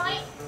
はい。